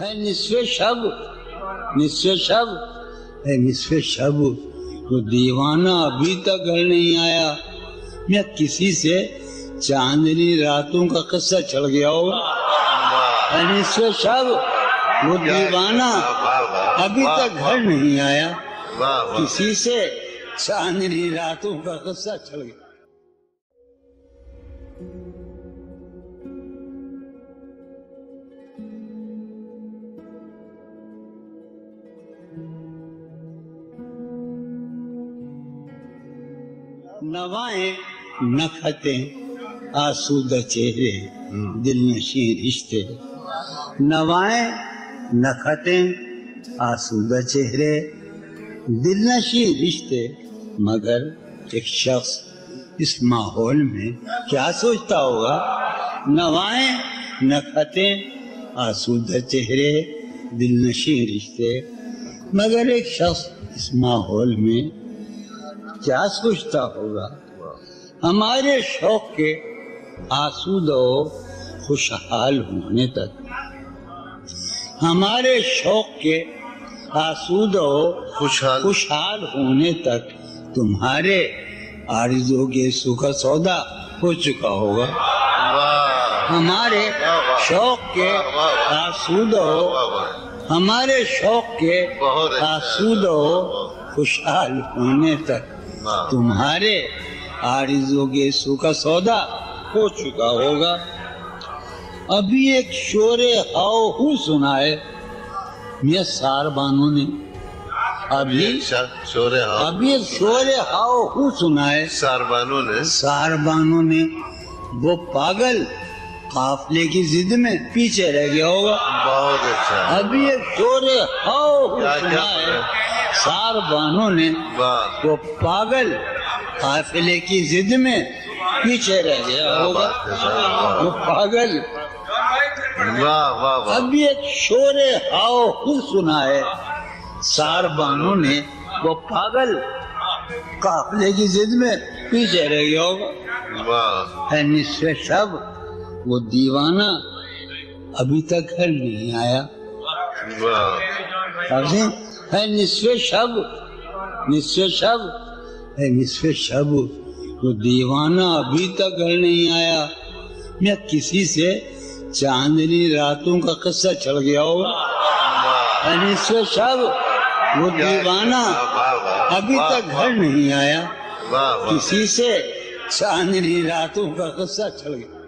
نصف شب نصف شب نصف شب وہ دیوانہ ابھی تک گھر نہیں آیا میں کسی سے چاندنی راتوں کا قصہ چڑھ گیا ہو ہے نصف شب وہ دیوانہ ابھی تک گھر نہیں آیا کسی سے چاندنی راتوں کا قصہ چڑھ گیا نوائیں نخطیں آسودہ چہرے دل نشین رشتے نوائیں نخطیں آسودہ چہرے دل نشین رشتے مگر ایک شخص اس ماحول میں کیا سوچتا ہوگا؟ نوائیں نخطیں آسودہ چہرے دل نشین رشتے مگر ایک شخص اس ماحول میں کیا سوچتا ہوگا؟ ہمارے شوق کے آسود و خوشحال ہونے تک۔ ہمارے شوق کے آسود و خوشحال۔ خوشحال ہونے تک تمہارے آرزو کے سکھ سودا ہو چکا ہوگا۔ ہمارے شوق کے آسود واہ واہ ہمارے شوق کے اچھا۔ آسود خوشحال ہونے تک تمہارے آرزو کے سو کا سودا ہو چکا ہوگا۔ ابھی ایک شور ہاؤ ہو سنا ہے میاں سار بانو نے ابھی ہاں ابھی ایک شور ہاؤ ہو سنا ہے ساربانو نے سار بانو نے وہ پاگل قافلے کی زد میں پیچھے رہ گیا ہوگا۔ بہت اچھا۔ ابھی ایک شور ہاؤ ہو سنا ہے سار بانو نے وہ پاگل قافلے کی زد میں پیچھے رہ گیا ہوگا۔ وہ پاگل۔ ابھی ایک شور ہاؤ خود سنا ہے۔ سار بانو نے وہ پاگل قافلے کی زد میں پیچھے رہ گیا ہوگا۔ ہے نصف شب۔ وہ دیوانہ ابھی تک گھر نہیں آیا۔ ہے نصف شب نصف شب ہے نصف شب وہ دیوانہ ابھی تک گھر نہیں آیا میں کسی سے چاندنی راتوں کا قصہ چڑھ گیا ہوگا نصف شب وہ دیوانہ ابھی تک گھر نہیں آیا کسی سے چاندنی راتوں کا قصہ چڑھ گیا